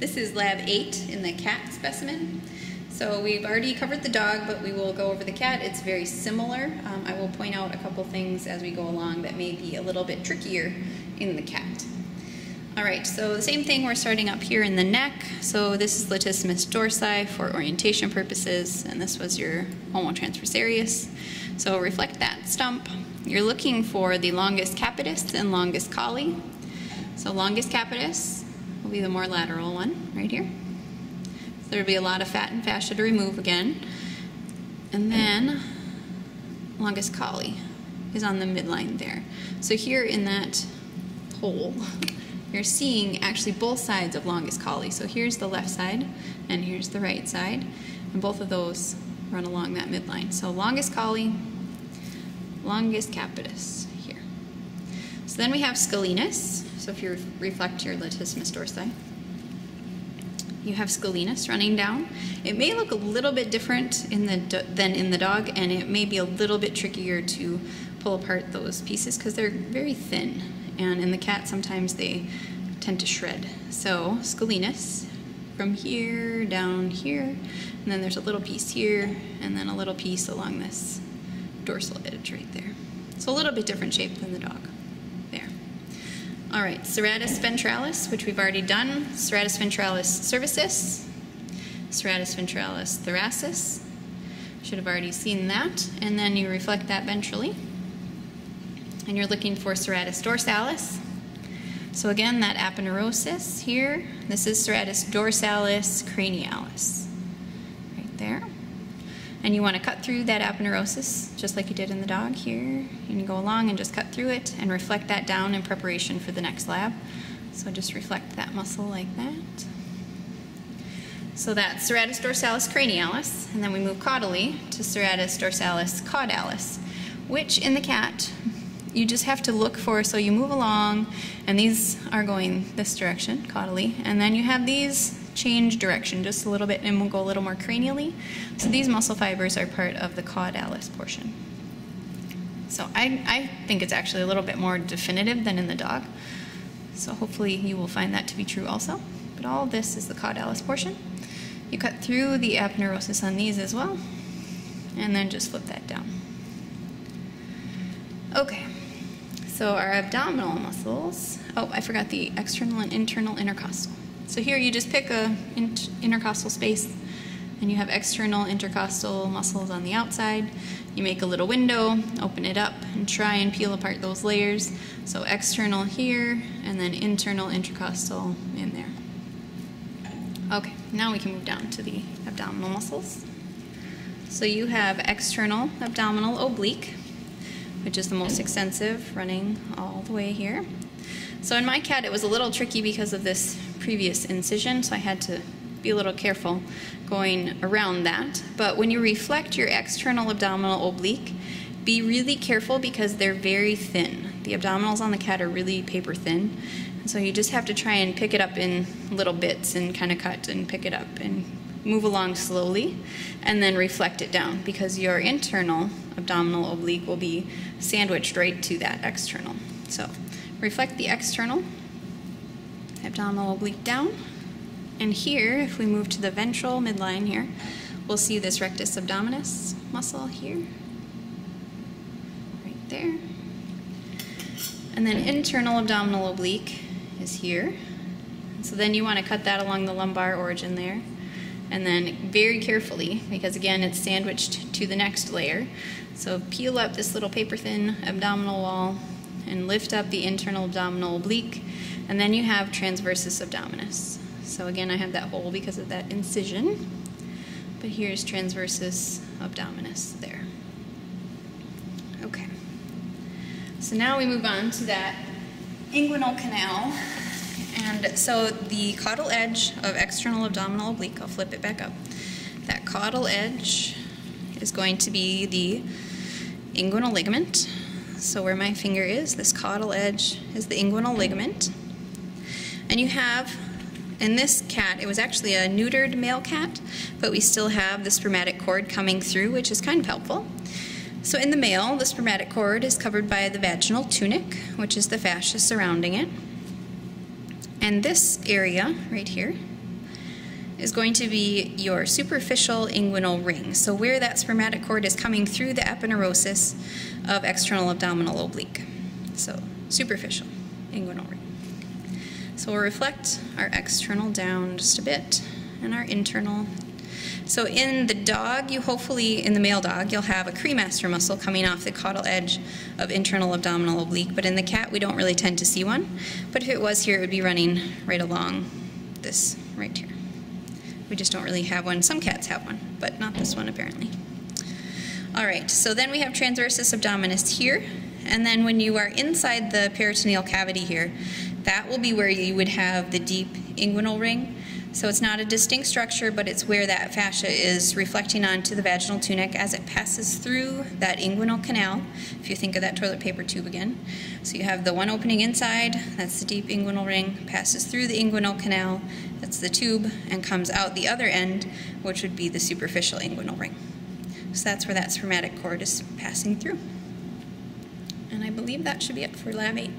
This is lab eight in the cat specimen. So we've already covered the dog, but we will go over the cat. It's very similar. Um, I will point out a couple things as we go along that may be a little bit trickier in the cat. All right, so the same thing, we're starting up here in the neck. So this is latissimus dorsi for orientation purposes, and this was your omotransversarius. So reflect that stump. You're looking for the longus capitis and longus colli. So longus capitis will be the more lateral one right here. So There'll be a lot of fat and fascia to remove again. And then longus colli is on the midline there. So here in that hole, you're seeing actually both sides of longus colli. So here's the left side and here's the right side. And both of those run along that midline. So longus colli, longus capitis here. So then we have scalenus. So if you reflect your latissimus dorsi, you have scalenus running down. It may look a little bit different in the than in the dog, and it may be a little bit trickier to pull apart those pieces because they're very thin. And in the cat, sometimes they tend to shred. So scalenus from here down here, and then there's a little piece here, and then a little piece along this dorsal edge right there. So a little bit different shape than the dog. All right, serratus ventralis, which we've already done, serratus ventralis cervicis, serratus ventralis thoracis. Should have already seen that. And then you reflect that ventrally. And you're looking for serratus dorsalis. So again, that aponeurosis here, this is serratus dorsalis cranialis, right there. And you want to cut through that aponeurosis, just like you did in the dog here. And You go along and just cut through it and reflect that down in preparation for the next lab. So just reflect that muscle like that. So that's serratus dorsalis cranialis, and then we move caudally to serratus dorsalis caudalis, which in the cat, you just have to look for, so you move along, and these are going this direction, caudally, and then you have these change direction just a little bit and we'll go a little more cranially. So these muscle fibers are part of the caudalis portion. So I, I think it's actually a little bit more definitive than in the dog. So hopefully you will find that to be true also. But all this is the caudalis portion. You cut through the aponeurosis on these as well, and then just flip that down. Okay, so our abdominal muscles, oh, I forgot the external and internal intercostal. So here you just pick a intercostal space and you have external intercostal muscles on the outside. You make a little window, open it up, and try and peel apart those layers. So external here, and then internal intercostal in there. Okay, now we can move down to the abdominal muscles. So you have external abdominal oblique, which is the most extensive, running all the way here. So in my cat, it was a little tricky because of this previous incision, so I had to be a little careful going around that. But when you reflect your external abdominal oblique, be really careful because they're very thin. The abdominals on the cat are really paper thin. So you just have to try and pick it up in little bits and kind of cut and pick it up and move along slowly and then reflect it down because your internal abdominal oblique will be sandwiched right to that external. So reflect the external abdominal oblique down. And here, if we move to the ventral midline here, we'll see this rectus abdominis muscle here, right there. And then internal abdominal oblique is here. So then you want to cut that along the lumbar origin there. And then very carefully, because again, it's sandwiched to the next layer. So peel up this little paper thin abdominal wall and lift up the internal abdominal oblique and then you have transversus abdominis. So again, I have that hole because of that incision. But here's transversus abdominis there. Okay. So now we move on to that inguinal canal. And so the caudal edge of external abdominal oblique, I'll flip it back up. That caudal edge is going to be the inguinal ligament. So where my finger is, this caudal edge is the inguinal ligament. And you have, in this cat, it was actually a neutered male cat, but we still have the spermatic cord coming through, which is kind of helpful. So in the male, the spermatic cord is covered by the vaginal tunic, which is the fascia surrounding it. And this area right here is going to be your superficial inguinal ring. So where that spermatic cord is coming through the aponeurosis of external abdominal oblique. So superficial inguinal ring. So we'll reflect our external down just a bit and our internal so in the dog, you hopefully, in the male dog, you'll have a cremaster muscle coming off the caudal edge of internal abdominal oblique, but in the cat, we don't really tend to see one. But if it was here, it would be running right along this right here. We just don't really have one. Some cats have one, but not this one apparently. All right, so then we have transversus abdominis here, and then when you are inside the peritoneal cavity here, that will be where you would have the deep inguinal ring. So it's not a distinct structure, but it's where that fascia is reflecting onto the vaginal tunic as it passes through that inguinal canal, if you think of that toilet paper tube again. So you have the one opening inside, that's the deep inguinal ring, passes through the inguinal canal, that's the tube, and comes out the other end, which would be the superficial inguinal ring. So that's where that spermatic cord is passing through. And I believe that should be it for lab 8.